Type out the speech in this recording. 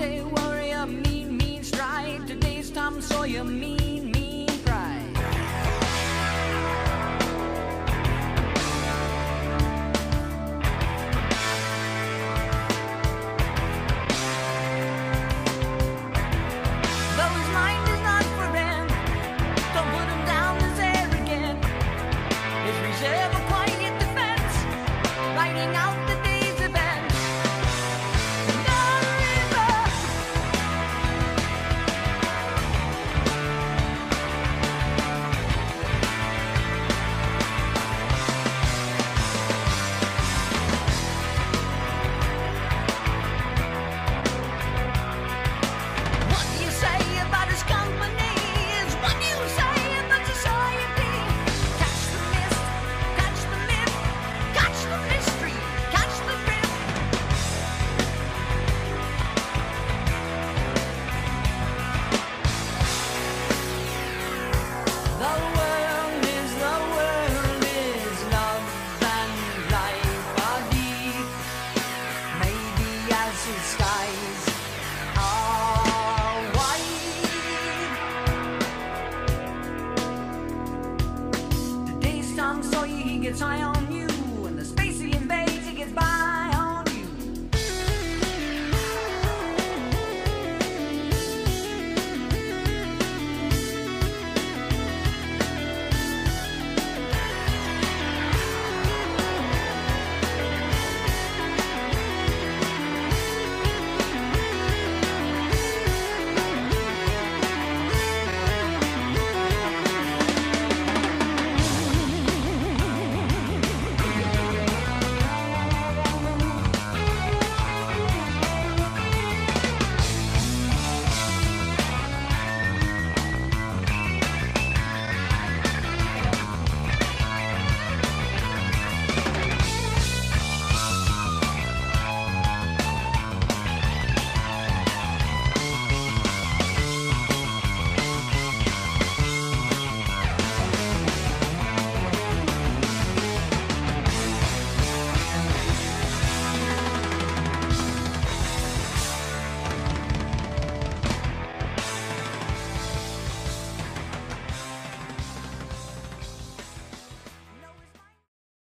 Monday warrior, mean, mean strike. Today's Tom Sawyer, mean. and skies are wide. The day's so gets high on.